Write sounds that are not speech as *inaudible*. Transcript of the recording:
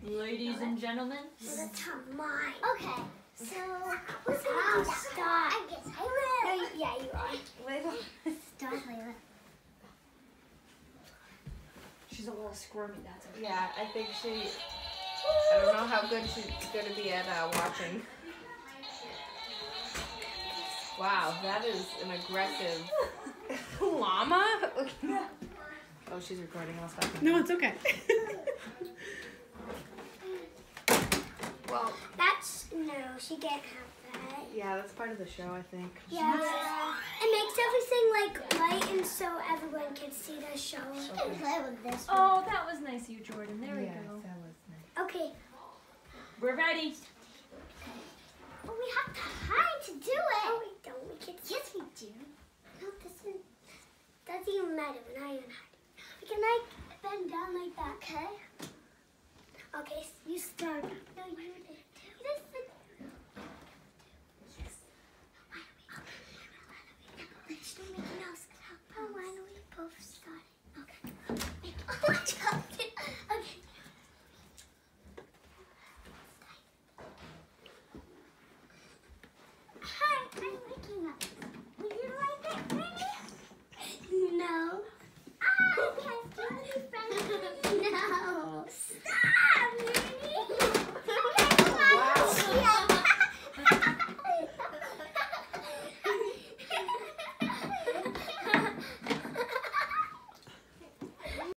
Ladies and gentlemen, That's mine. Okay. So, who's gonna start? I guess I will. No, yeah, you are. Start, Layla. she's a little squirmy. That's okay. Yeah, I think she. I don't know how good she's gonna be at uh, watching. Wow, that is an aggressive *laughs* llama. oh, she's recording. I'll stop. No, it's okay. *laughs* Well, That's no, she can't have that. yeah, that's part of the show, I think. Yeah, it makes everything like light and so everyone can see the show. You can play with this one. Oh, that was nice of you, Jordan. There we yeah, go. that was nice. Okay, We're ready. but we have to hide to do it. No, we don't. We can. Yes, we do. No, this one doesn't even matter. We're not even hiding. We can like bend down like that. Okay. Okay, so you start. No, you did. Said. Yes. Let's do Mickey Mouse. Oh, why don't we both start? Okay. *laughs* Oh my God. Okay. Hi, I'm Mickey Mouse.